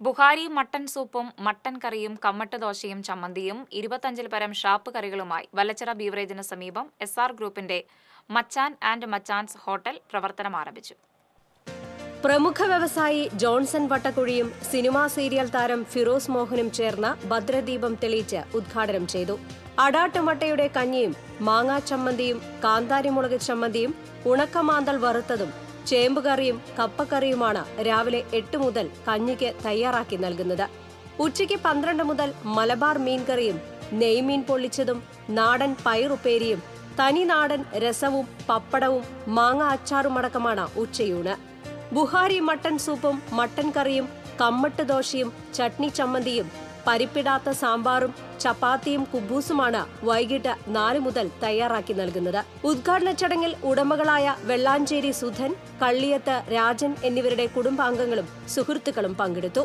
Bukhari mutton സൂപ്പും mutton കറിയും കമ്മട്ട് ദോശയും ചമ്മന്തിയും ഇരുപത്തഞ്ചിൽ പരം ഷാപ്പ് കറികളുമായി വല്ലച്ചിറ ബീവറേജിന് സമീപം എസ് ആർ ഗ്രൂപ്പിന്റെ മച്ചാൻ ആൻഡ് മച്ചാൻസ് ഹോട്ടൽ പ്രവർത്തനം ആരംഭിച്ചു. പ്രമുഖ വ്യവസായി ജോൺസൺ വട്ടക്കുഴിയും സിനിമാ സീരിയൽ താരം ഫിറോസ് മോഹനും ചേർന്ന ഭദ്രദീപം തെളിയിച്ച് ഉദ്ഘാടനം ചെയ്തു. അടാട്ടുമട്ടയുടെ കഞ്ഞിയും മാങ്ങാ ചമ്മന്തിയും കാന്താരിമുളക് ചമ്മന്തിയും ഉണക്കമാന്തൽ വറുത്തതും ചേമ്പുകറിയും കപ്പക്കറിയുമാണ് രാവിലെ എട്ട് മുതൽ കഞ്ഞിക്ക് തയ്യാറാക്കി നൽകുന്നത്. ഉച്ചയ്ക്ക് പന്ത്രണ്ട് മുതൽ മലബാർ മീൻകറിയും നെയ്മീൻ പൊള്ളിച്ചതും നാടൻ പയറുപ്പേരിയും തനിനാടൻ രസവും പപ്പടവും മാങ്ങ അച്ചാറുമടക്കമാണ് ഉച്ചയൂണ്. ബുഹാരി മട്ടൻ സൂപ്പും മട്ടൻ കറിയും കമ്മട്ട് ദോശയും ചട്നി ചമ്മന്തിയും പരിപ്പിടാത്ത സാമ്പാറും ചപ്പാത്തിയും കുബൂസുമാണ് വൈകിട്ട് നാല് മുതൽ തയ്യാറാക്കി നൽകുന്നത്. ഉദ്ഘാടന ചടങ്ങിൽ ഉടമകളായ വെള്ളാഞ്ചേരി സുധൻ കള്ളിയത്ത് രാജൻ എന്നിവരുടെ കുടുംബാംഗങ്ങളും സുഹൃത്തുക്കളും പങ്കെടുത്തു.